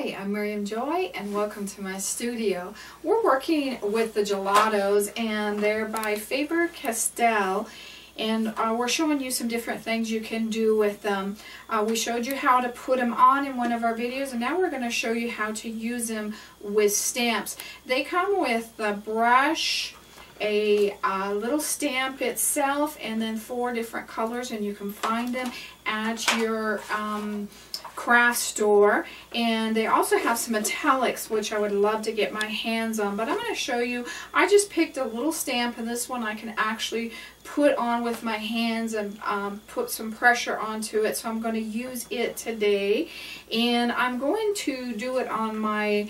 Hi, I'm Miriam Joy and welcome to my studio. We're working with the gelatos and they're by Faber-Castell and uh, we're showing you some different things you can do with them. Uh, we showed you how to put them on in one of our videos and now we're going to show you how to use them with stamps. They come with the brush, a, little stamp itself, and then four different colors and you can find them at your um, craft store. And they also have some metallics which I would love to get my hands on but I'm going to show you. I just picked a little stamp and this one I can actually put on with my hands and um, put some pressure onto it. So I'm going to use it today. And I'm going to do it on my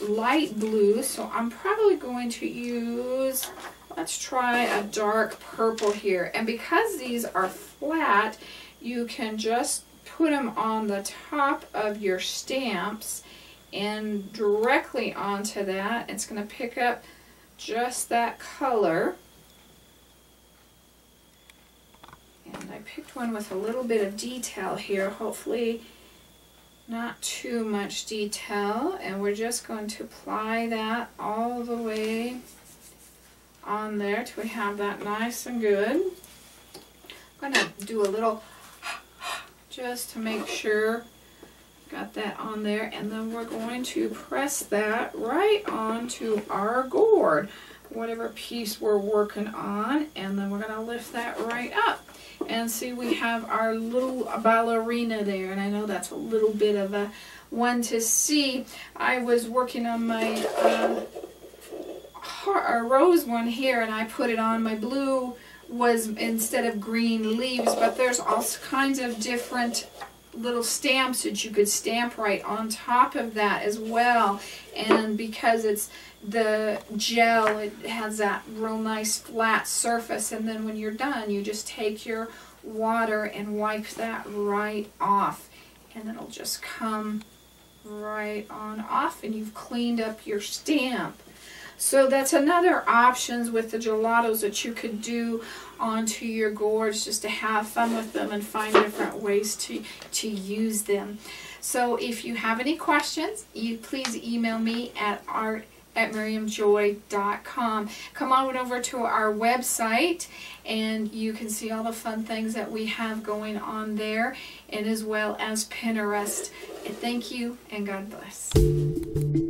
light blue so I'm probably going to use let's try a dark purple here and because these are flat you can just put them on the top of your stamps and directly onto that. It's going to pick up just that color. And I picked one with a little bit of detail here, hopefully not too much detail. And we're just going to apply that all the way on there till we have that nice and good. I'm going to do a little just to make sure got that on there and then we're going to press that right onto our gourd whatever piece we're working on and then we're going to lift that right up. And see we have our little ballerina there and I know that's a little bit of a one to see. I was working on my uh, rose one here and I put it on. My blue was instead of green leaves, but there's all kinds of different little stamps that you could stamp right on top of that as well. And because it's the gel, it has that real nice flat surface. And then when you're done, you just take your water and wipe that right off. And it'll just come right on off and you've cleaned up your stamp. So that's another options with the gelatos that you could do onto your gourds just to have fun with them and find different ways to, to use them. So if you have any questions, you please email me at art at miriamjoy.com. Come on over to our website and you can see all the fun things that we have going on there and as well as Pinterest. And thank you and God bless.